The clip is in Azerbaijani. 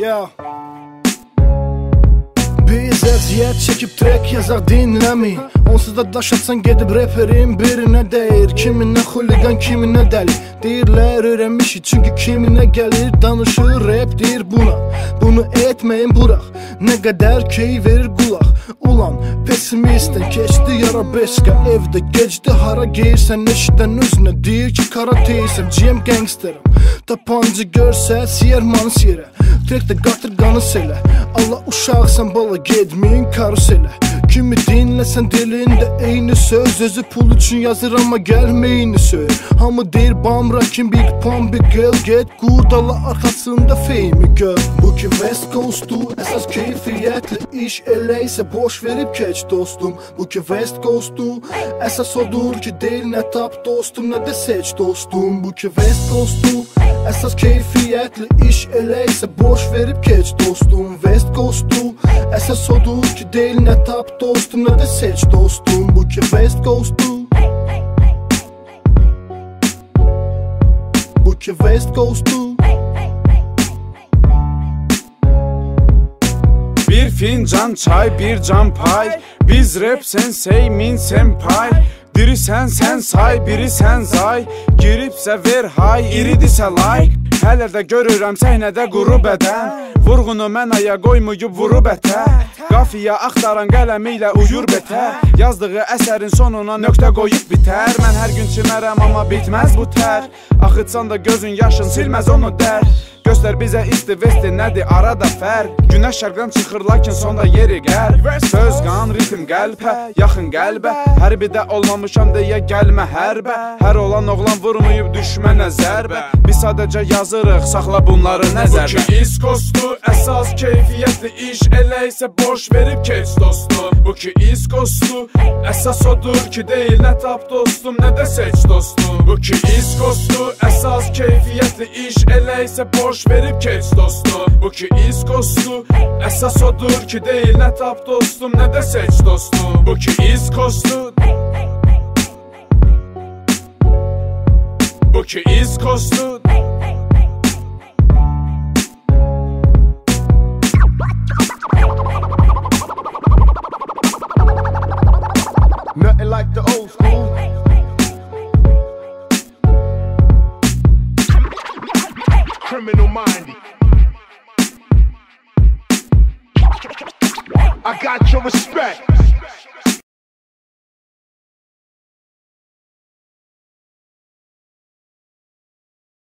Yeah. Biz əziyyət çəkib trek yazaq dinləməyin Onsuz da daş atsan gedib reperin birinə deyir Kiminə xuligan, kiminə dəli Deyirlər öyrənmişik çünki kiminə gəlir Danışır rap deyir buna. Bunu etməyin buraq Nə qədər key verir qulaq Ulan pesimistən keçdi yara beşqa Evdə gecdi hara geyirsən eşidən özünə Deyir ki kara teysən GM gangsterim Tapancı görsə siyər manı siyərə. Trekdə qatır qanı selə. Allah uşaqsan bala gedməyin karuselə Kimi dinləsən dilində eyni söz. Özü pul üçün yazır amma gəlməyini söz Hamı deyir bamra kim big pump big girl Get. Qurdala arxasında feymi gör. Bu ki West Coast'u əsas keyfiyyətli iş elə isə boş verib keç dostum. Bu ki West Coast'u əsas odur ki deyil nə tap dostum nə də seç dostum. Bu ki West Coast'u Əsas keyfiyyətli iş elə isə boş verib keç dostum. West Coast'u Əsas odur ki deyil nə tap dostum nə də seç dostum. Bu ki West Coast'u Bu ki West Coast'u Bir fincan çay, bir can pay. Biz rap sensei, min senpai Biri sən, sən say, biri sən zay. Giribsə ver hay, iridisə like Hələ də görürəm səhnədə quru bədən Vurğunu mən aya qoymayıb vurub ətə Qafiyə axtaran qələmi ilə uyur betər Yazdığı əsərin sonuna nöqtə qoyub bitər. Mən hər gün çimərəm amma bitməz bu tər. Axıtsan da gözün yaşın silməz onu dər Göstər bizə isti vesti nədir arada fərq? Günəş şərqdən çıxır lakin sonda yeri qərb Söz qan, ritm qəlbə, yaxın qəlbə. Hərbidə olmamışam deyə gəlmə hərbə. Hər olan oğlan vurmayıb düşmənə zərbə. Biz sadəcə yazırıq, saxla bunları nəzərdə. Bu ki iskostu, əsas keyfiyyətli iş. Elə isə boş verib keç dostum Bu ki iskostu, əsas odur ki deyil Nə tap dostum, nə də seç dostum. Bu ki iskostu, əsas keyfiyyətli iş. Elə isə boş boş verib keç dostum. Bu ki iskostu Əsas odur ki deyil nə tap dostum Nə də seç dostum. Bu ki iskostu Bu ki iskostu Nothing criminal minded. I got your respect.